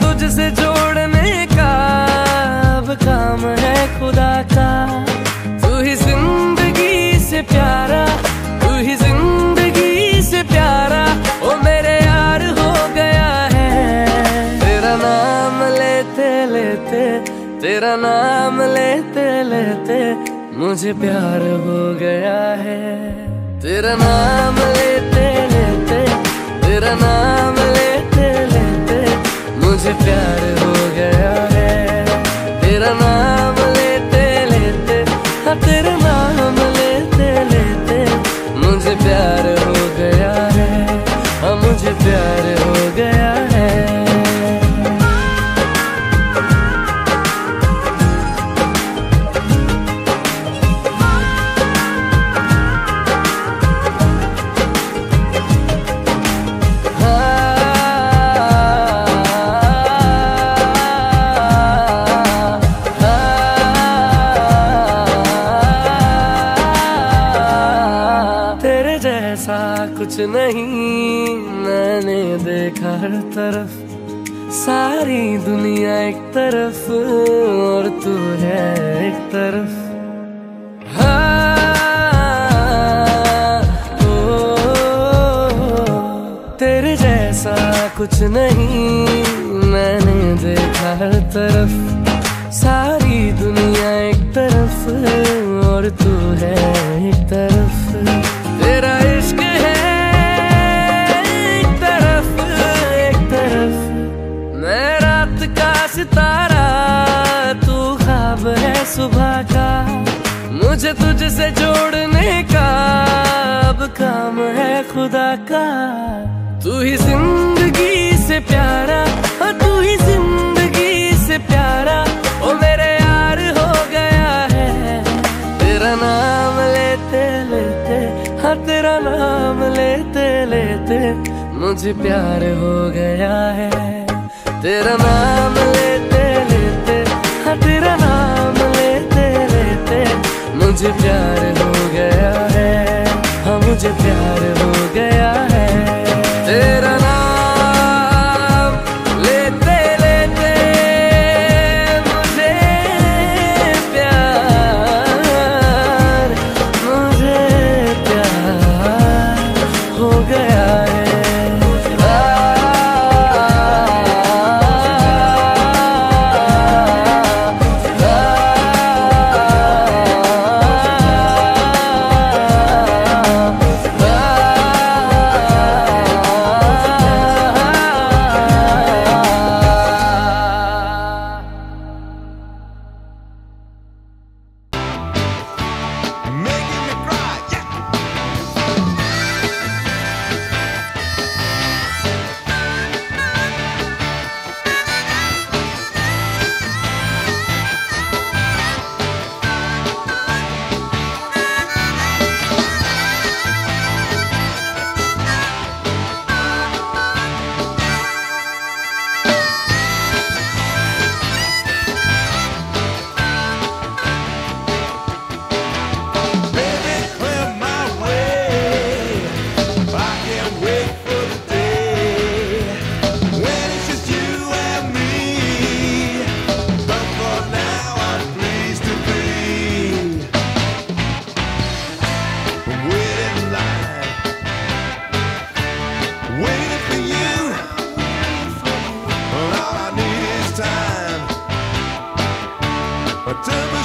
तुझसे जोड़ने का अब काम है खुदा का। तू ही ज़िंदगी से प्यारा, तू ही ज़िंदगी से प्यारा, ओ मेरे यार हो गया है। तेरा नाम लेते लेते, तेरा नाम लेते लेते मुझे प्यार हो गया है। तेरा नाम लेते लेते, तेरा नाम मुझे प्यार हो गया। कुछ नहीं मैंने देखा हर तरफ़। सारी दुनिया एक तरफ़ और तू है एक तरफ़। हाँ, तेरे जैसा कुछ नहीं मैंने देखा हर तरफ़। सारी दुनिया एक तरफ़ और तू है एक तरफ़। तेरा तुझसे जोड़ने का अब काम है खुदा का। तू ही ज़िंदगी से प्यारा हाँ तू ही ज़िंदगी से प्यारा। ओ मेरे यार हो गया है, तेरा नाम लेते लेते हाँ तेरा नाम लेते लेते, मुझे प्यार हो गया है। तेरा नाम मुझे प्यार हो गया है। हाँ मुझे प्यार हो But